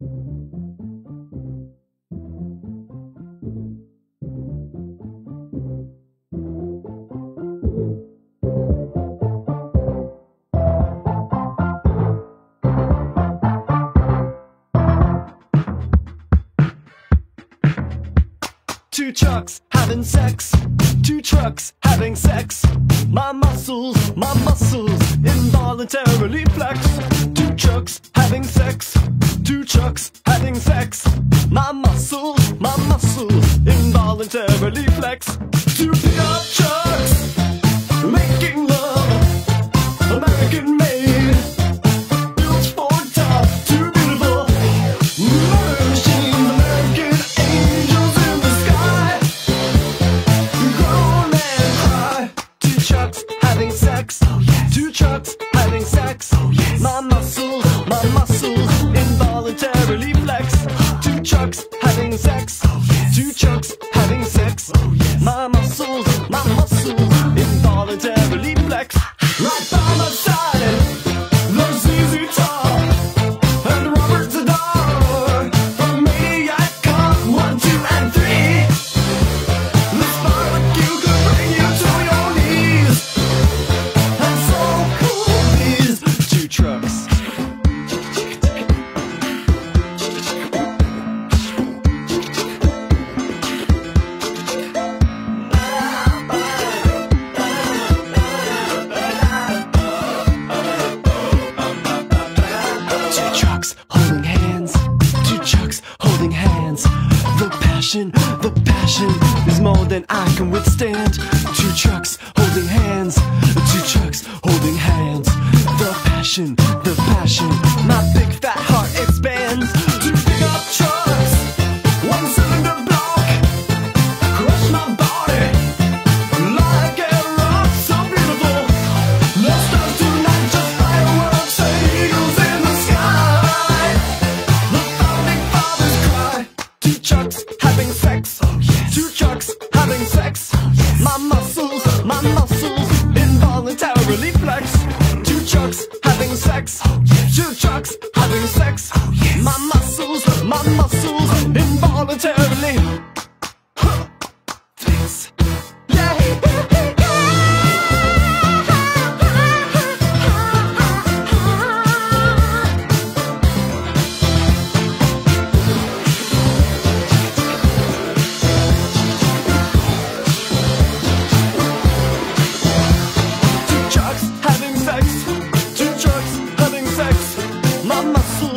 Two trucks having sex. Two trucks having sex. My muscles, my muscles involuntarily flex. Two trucks having sex. Two trucks having sex. My muscles, my muscles involuntarily flex. Two pickup trucks making love. American made. Built Ford tough, two beautiful. Machines, American angels in the sky. Grown men cry. Two trucks having sex. Oh, two trucks having sex. Oh, my muscles, my muscles involuntarily Two trucks having sex. Two trucks having sex. My muscles, my muscles involuntarily flex. Right passion, the passion is more than I can withstand. Two trucks holding hands. Two trucks holding hands. The passion, the passion. Two chucks having sex. My muscles, my muscles involuntarily flex. Two chucks having sex. Two chucks having sex. My muscles, my muscles involuntarily. Mama Su